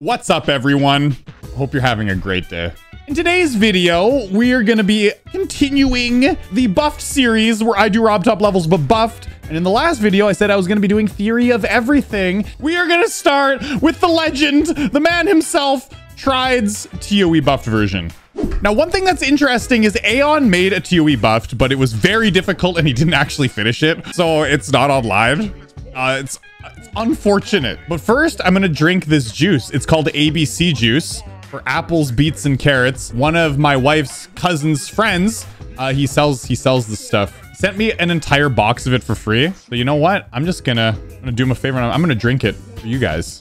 What's up, everyone? Hope you're having a great day. In today's video, we're gonna be continuing the buffed series where I do RobTop levels but buffed. And in the last video, I said I was gonna be doing theory of everything. We are gonna start with the legend, the man himself, Tride's ToE buffed version. Now, one thing that's interesting is Aeon made a ToE buffed, but it was very difficult and he didn't actually finish it. So it's not online. Uh, it's unfortunate. But first, I'm gonna drink this juice. It's called ABC juice for apples, beets, and carrots. One of my wife's cousin's friends, uh, he sells he sells this stuff. Sent me an entire box of it for free. So you know what? I'm just gonna, I'm gonna do him a favor. I'm gonna drink it for you guys.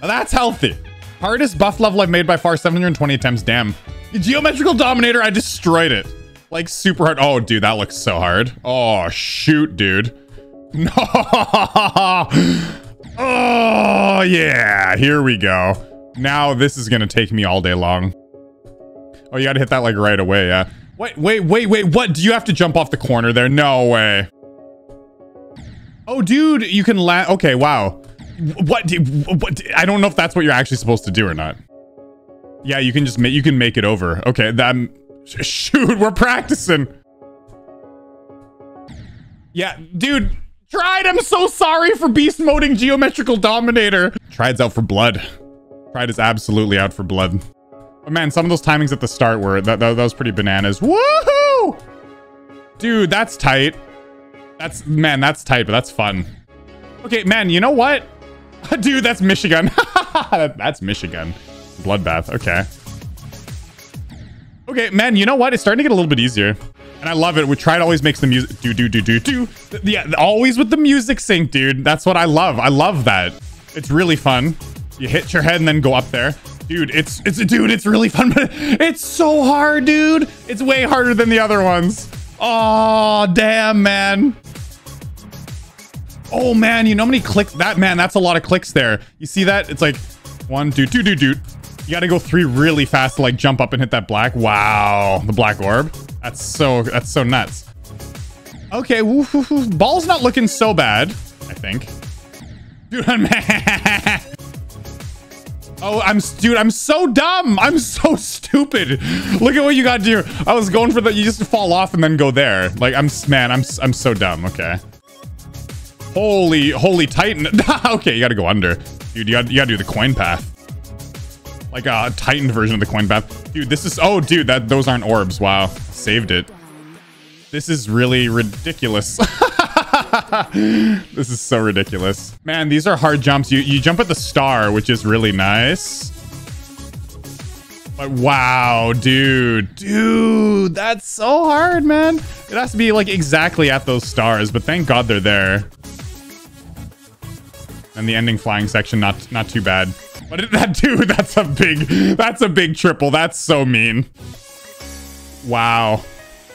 Now that's healthy. Hardest buff level I've made by far, 720 attempts. Damn. The geometrical dominator, I destroyed it. Like super hard. Oh, dude, that looks so hard. Oh, shoot, dude. Oh, yeah. Here we go. Now this is going to take me all day long. Oh, you got to hit that like right away. Yeah. Wait, wait, wait, wait. What? Do you have to jump off the corner there? No way. Oh, dude, you can land. Okay, wow. What, what? I don't know if that's what you're actually supposed to do or not. Yeah, you can just make, you can make it over. Okay, that, shoot, we're practicing. Yeah, dude, Tride, I'm so sorry for beast moding Geometrical Dominator. Tride's out for blood. Tride is absolutely out for blood. But man, some of those timings at the start were, that, that, that was pretty bananas. Woohoo! Dude, that's tight. That's, man, that's tight, but that's fun. Okay, man, you know what? Dude, that's Michigan. that's Michigan. Bloodbath, okay. Okay, man, you know what? It's starting to get a little bit easier. And I love it. We try to always makes the music do do do do do. Yeah, always with the music sync, dude. That's what I love. I love that. It's really fun. You hit your head and then go up there. Dude, it's it's dude, it's really fun, but it's so hard, dude. It's way harder than the other ones. Oh, damn, man. Oh man, you know how many clicks that man, that's a lot of clicks there. You see that? It's like one, do, do, do, do. You gotta go three really fast to like jump up and hit that black. Wow, the black orb. That's so, that's so nuts. Okay, ball's not looking so bad, I think. Dude, I'm Oh, I'm, dude, I'm so dumb. I'm so stupid. Look at what you gotta do. I was going for the, you just fall off and then go there. Like, I'm, man, I'm, I'm so dumb. Okay. Holy, holy Titan. okay, you gotta go under. Dude, you gotta, you gotta do the coin path. Like a Titan version of the coin path. Dude, this is... Oh, dude, that those aren't orbs. Wow. Saved it. This is really ridiculous. this is so ridiculous. Man, these are hard jumps. You, you jump at the star, which is really nice. But wow, dude. Dude, that's so hard, man. It has to be like exactly at those stars, but thank God they're there. And the ending flying section, not not too bad. But that dude, that's a big, that's a big triple. That's so mean. Wow.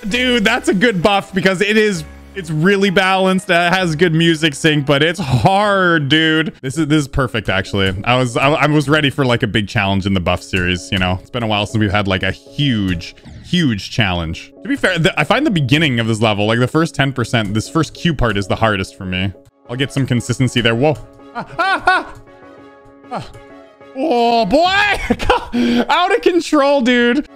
Dude, that's a good buff because it is it's really balanced. It has good music sync, but it's hard, dude. This is this is perfect, actually. I was I, I, was ready for like a big challenge in the buff series. You know, it's been a while since we've had like a huge, huge challenge. To be fair, the, I find the beginning of this level, like the first 10%, this first Q part is the hardest for me. I'll get some consistency there. Whoa. Ah, ah, ah. ah. Oh, boy! Out of control, dude.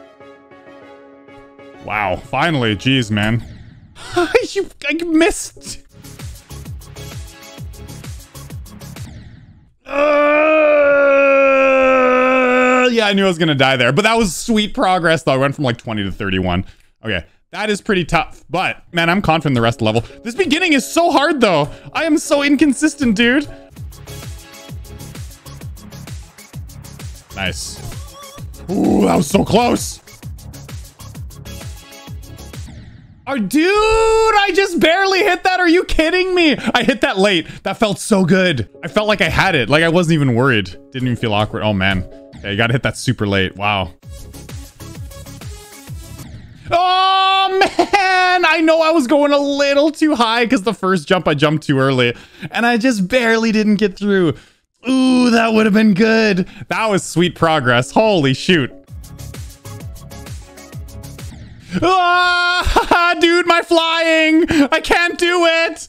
Wow, finally. Jeez, man. you I missed. Uh, yeah, I knew I was going to die there. But that was sweet progress, though. I went from like 20 to 31. Okay. That is pretty tough. But, man, I'm confident the rest level. This beginning is so hard, though. I am so inconsistent, dude. Nice. Ooh, that was so close. Oh, dude, I just barely hit that. Are you kidding me? I hit that late. That felt so good. I felt like I had it. Like I wasn't even worried. Didn't even feel awkward. Oh, man. Okay, you gotta hit that super late. Wow. Oh, man. I know I was going a little too high because the first jump I jumped too early. And I just barely didn't get through. Ooh, that would have been good. That was sweet progress. Holy shoot. Ah, dude, my flying. I can't do it.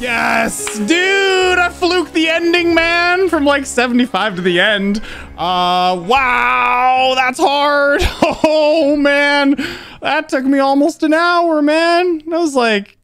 Yes, dude, I fluked the ending, man, from like 75 to the end. Uh, wow, that's hard. Oh, man, that took me almost an hour, man. That was like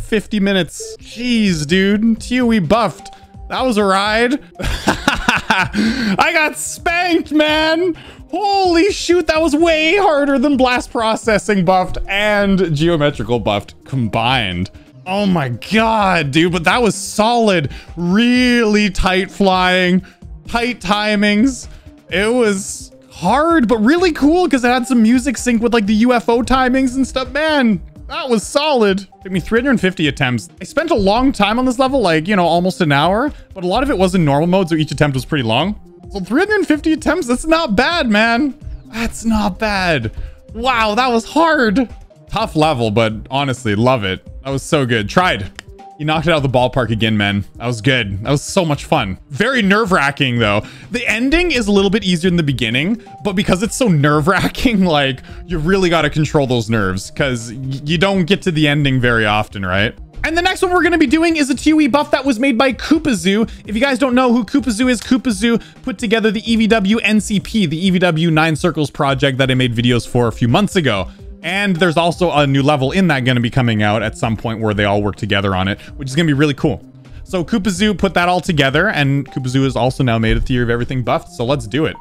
50 minutes. Jeez, dude, TOE buffed. That was a ride. I got spanked, man. Holy shoot, that was way harder than blast processing buffed and geometrical buffed combined. Oh my god, dude, but that was solid. Really tight flying, tight timings. It was hard, but really cool because it had some music sync with like the UFO timings and stuff. Man, that was solid. Took me 350 attempts. I spent a long time on this level, like, you know, almost an hour, but a lot of it was in normal mode, so each attempt was pretty long. So 350 attempts, that's not bad, man. That's not bad. Wow, that was hard. Tough level, but honestly, love it. That was so good. Tride. You knocked it out of the ballpark again, man. That was good. That was so much fun. Very nerve-wracking, though. The ending is a little bit easier than the beginning, but because it's so nerve-wracking, like, you really got to control those nerves, because you don't get to the ending very often, right? And the next one we're going to be doing is a TOE buff that was made by Koopazu. If you guys don't know who Koopazu is, Koopazu put together the EVW NCP, the EVW Nine Circles project that I made videos for a few months ago. And there's also a new level in that going to be coming out at some point where they all work together on it, which is going to be really cool. So Koopazu put that all together, and Koopazu has also now made a Theory of Everything buffed, so let's do it.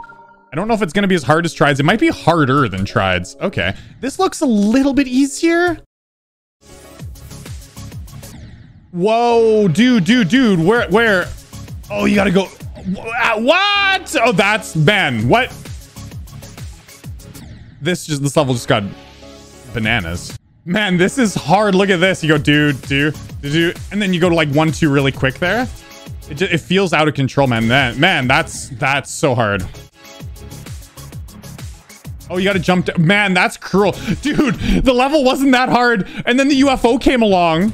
I don't know if it's going to be as hard as Trides. It might be harder than Trides. Okay. This looks a little bit easier. Whoa, dude, dude, dude. Where, where? Oh, you gotta go. Uh, what? Oh, that's Ben. What? This just, this level just got bananas. Man, this is hard. Look at this. You go, dude, dude, dude, and then you go to like one, two really quick there. It, just, it feels out of control, man. Man, man, that's, that's so hard. Oh, you gotta jump. Man, that's cruel. Dude, the level wasn't that hard. And then the UFO came along.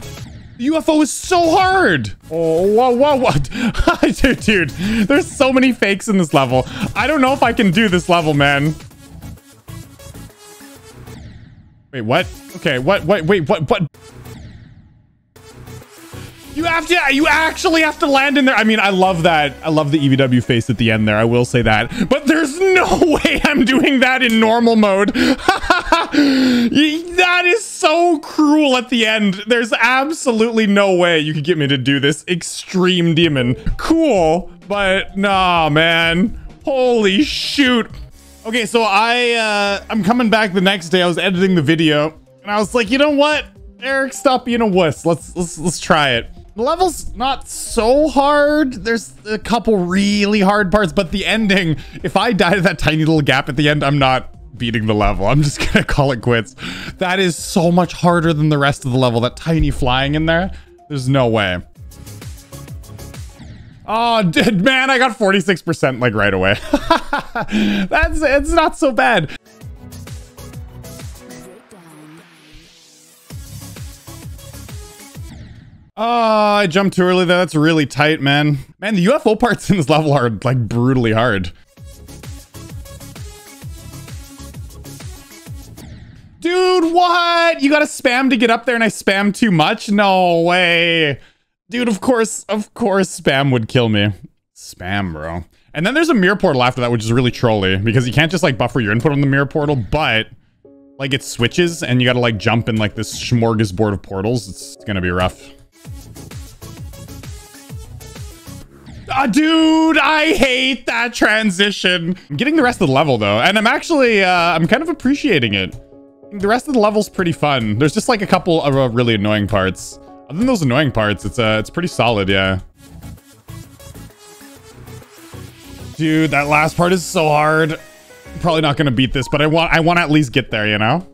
The UFO is so hard. Oh, whoa, whoa, what? dude, dude, there's so many fakes in this level. I don't know if I can do this level, man. Wait, what? Okay, what, what, wait, what, what? You have to, you actually have to land in there. I mean, I love that. I love the EVW face at the end there. I will say that. But there's no way I'm doing that in normal mode. that is so cruel at the end. There's absolutely no way you could get me to do this extreme demon. Cool, but nah, man. Holy shoot. Okay, so I, uh, I'm coming back the next day. I was editing the video and I was like, you know what? Eric, stop being a wuss. Let's, let's, let's try it. The level's not so hard. There's a couple really hard parts, but the ending, if I die to that tiny little gap at the end, I'm not beating the level. I'm just gonna call it quits. That is so much harder than the rest of the level. That tiny flying in there, there's no way. Oh, dude, man, I got 46% like right away. That's, it's not so bad. Oh, I jumped too early there. That's really tight, man. Man, the UFO parts in this level are like brutally hard. Dude, what? You gotta spam to get up there and I spam too much? No way. Dude, of course, of course spam would kill me. Spam, bro. And then there's a mirror portal after that, which is really trolly because you can't just like buffer your input on the mirror portal, but like it switches and you gotta like jump in like this smorgasbord of portals. It's gonna be rough. Uh, dude, I hate that transition. I'm getting the rest of the level though, and I'm actually, uh, I'm kind of appreciating it. The rest of the level's pretty fun. There's just like a couple of uh, really annoying parts. Other than those annoying parts, it's uh, it's pretty solid, yeah. Dude, that last part is so hard. Probably not gonna beat this, but I want I want to at least get there, you know?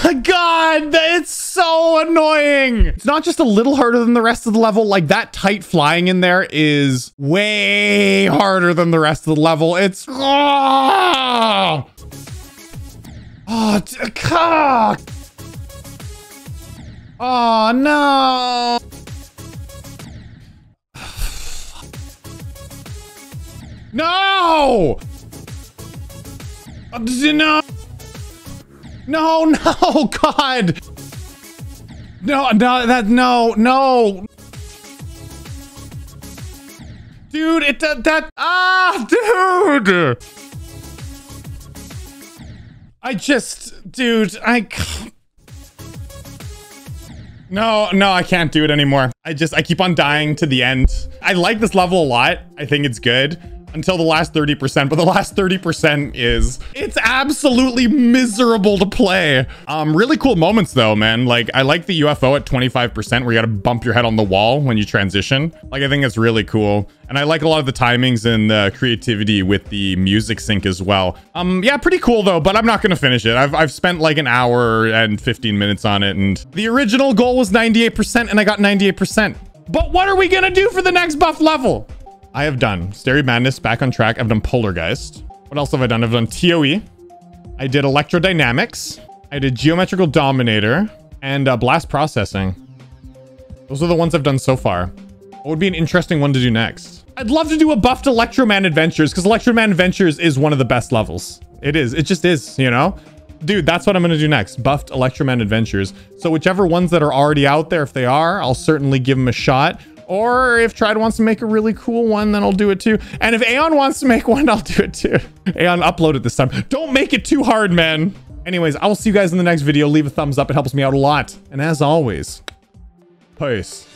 God. It's so annoying. It's not just a little harder than the rest of the level. Like, that tight flying in there is way harder than the rest of the level. It's... Oh, oh. Oh, no. No! Uh, no! No, no, God! No, no, that, no, no! Dude, it, that, that, ah, dude! I just, dude, I, no, no, I can't do it anymore. I just, I keep on dying to the end. I like this level a lot. I think it's good until the last 30%, but the last 30% is it's absolutely miserable to play. Um, really cool moments though, man. Like I like the UFO at 25% where you gotta bump your head on the wall when you transition. Like I think it's really cool. And I like a lot of the timings and the creativity with the music sync as well. Um, yeah, pretty cool though, but I'm not gonna finish it. I've, I've spent like an hour and 15 minutes on it and the original goal was 98% and I got 98%. But what are we gonna do for the next buff level? I have done Stereo Madness back on track. I've done Polargeist. What else have I done? I've done TOE. I did Electrodynamics. I did Geometrical Dominator and uh, Blast Processing. Those are the ones I've done so far. What would be an interesting one to do next? I'd love to do a buffed Electroman Adventures because Electroman Adventures is one of the best levels. It is. It just is, you know? Dude, that's what I'm going to do next. Buffed Electroman Adventures. So whichever ones that are already out there, if they are, I'll certainly give them a shot. Or if Tride wants to make a really cool one, then I'll do it too. And if Aeon wants to make one, I'll do it too. Aeon, upload it this time. Don't make it too hard, man. Anyways, I will see you guys in the next video. Leave a thumbs up. It helps me out a lot. And as always, peace.